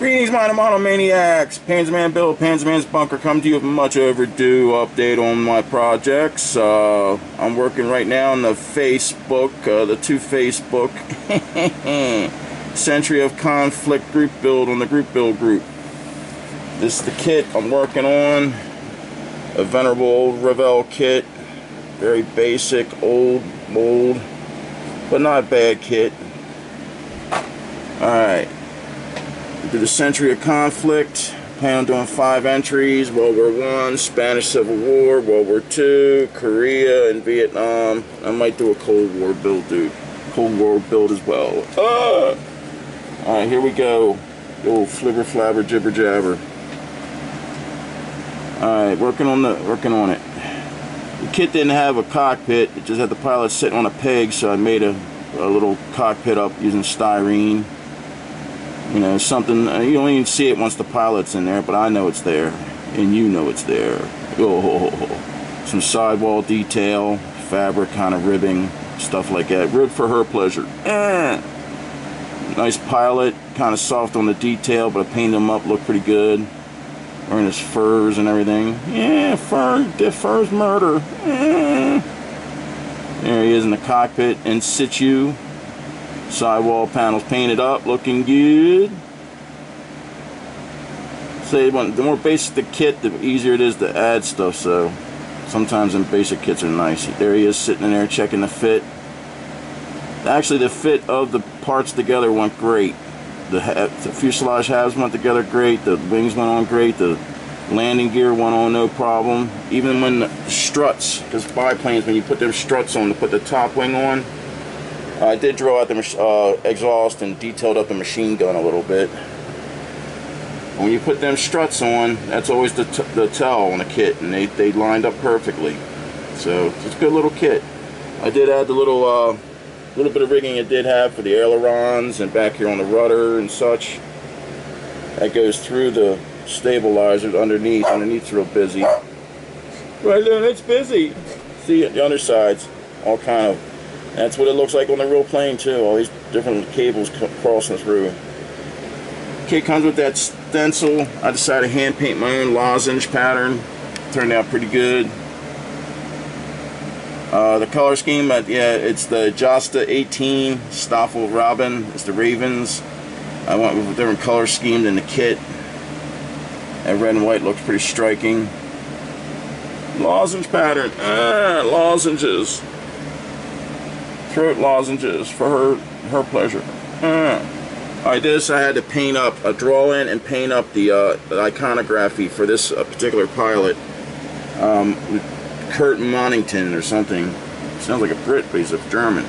Greetings, my monomaniacs. Panzerman Bill, Panzerman's Bunker, come to you with much overdue update on my projects. Uh, I'm working right now on the Facebook, uh, the two Facebook Century of Conflict group build on the group build group. This is the kit I'm working on. A venerable old Revell kit. Very basic, old, mold, but not bad kit. Alright through the century of conflict. Plan on doing five entries, World War One, Spanish Civil War, World War Two, Korea, and Vietnam. I might do a Cold War build, dude. Cold War build as well. Ah! Alright, here we go. The old flibber flabber jibber jabber. Alright, working on the working on it. The kit didn't have a cockpit, it just had the pilot sitting on a peg, so I made a, a little cockpit up using styrene. You know, something, uh, you don't even see it once the pilot's in there, but I know it's there, and you know it's there. Oh, some sidewall detail, fabric kind of ribbing, stuff like that. Ribbed for her pleasure. Eh. Nice pilot, kind of soft on the detail, but I painted him up, looked pretty good. Wearing his furs and everything. Yeah, fur, the fur's murder. Eh. There he is in the cockpit in situ. Sidewall panels painted up, looking good. Say, the more basic the kit, the easier it is to add stuff, so sometimes them basic kits are nice. There he is sitting in there checking the fit. Actually, the fit of the parts together went great. The, the fuselage halves went together great, the wings went on great, the landing gear went on no problem. Even when the struts, because biplanes, when you put them struts on to put the top wing on, I did drill out the uh, exhaust and detailed up the machine gun a little bit. When you put them struts on, that's always the, the tell on a kit, and they, they lined up perfectly. So it's a good little kit. I did add the little uh, little bit of rigging it did have for the ailerons and back here on the rudder and such. That goes through the stabilizer underneath. Underneath's real busy. Right there, it's busy. See, the underside's all kind of that's what it looks like on the real plane too. All these different cables crossing through. Kit comes with that stencil. I decided to hand paint my own lozenge pattern. Turned out pretty good. Uh, the color scheme, uh, yeah, it's the Jasta 18 Staffel Raben. It's the Ravens. I went with a different color scheme than the kit. That red and white looks pretty striking. Lozenge pattern. Ah, lozenges throat lozenges for her her pleasure. Uh. I did this. I had to paint up, a draw in and paint up the, uh, the iconography for this uh, particular pilot. Um, Kurt Monnington or something. Sounds like a Brit, but he's a German.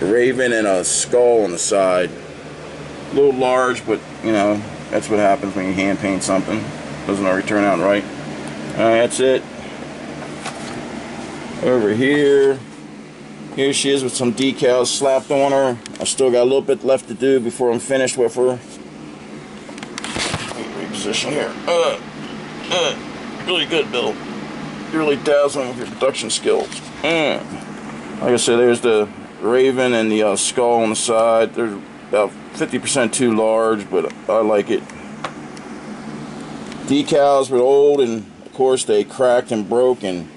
A raven and a skull on the side. A little large, but you know, that's what happens when you hand paint something. Doesn't always turn out right. Alright, that's it. Over here. Here she is with some decals slapped on her. I still got a little bit left to do before I'm finished with her. Reposition here. Uh, uh, really good, Bill. You're really dazzling with your production skills. Uh. Like I said, there's the raven and the uh, skull on the side. They're about 50% too large, but I like it. Decals were old, and of course they cracked and broke, and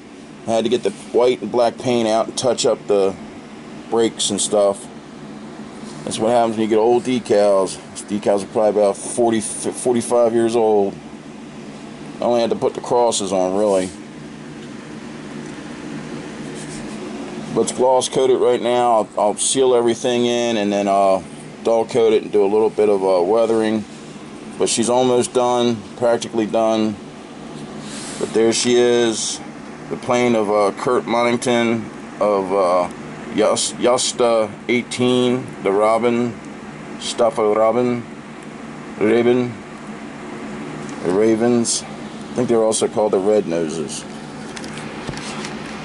I had to get the white and black paint out and touch up the brakes and stuff. That's what happens when you get old decals. These decals are probably about 40, 45 years old. I only had to put the crosses on, really. Let's gloss coat it right now. I'll, I'll seal everything in and then uh, dull coat it and do a little bit of uh, weathering. But she's almost done, practically done. But there she is the plane of uh, Kurt Monnington of uh, Jasta 18, the Raben, Staffel Raben, Raven, the Ravens. I think they're also called the Red Noses.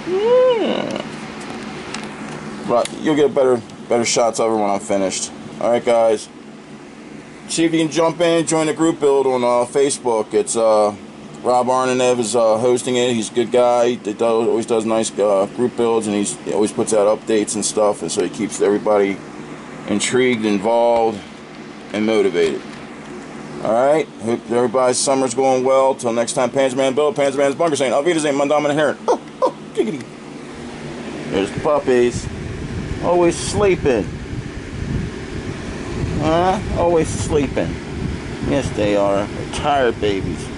Yeah. But you'll get better better shots of when I'm finished. Alright guys. See if you can jump in, join the group build on uh, Facebook. It's uh Rob Arnanev is uh, hosting it. He's a good guy. He does, always does nice uh, group builds, and he always puts out updates and stuff. And so he keeps everybody intrigued, involved, and motivated. Alright, hope everybody's summer's going well. Till next time, Panzerman Bill, Panzerman's Bunker saying, Wiedersehen, mein Damen und Herren. Oh, oh, giggity. There's the puppies. Always sleeping. Huh? Always sleeping. Yes, they are. They're tired babies.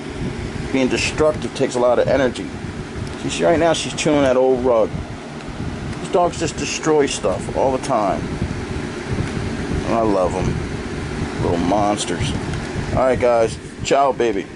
Being destructive takes a lot of energy. See, right now she's chewing that old rug. These dogs just destroy stuff all the time. I love them. Little monsters. Alright, guys. Ciao, baby.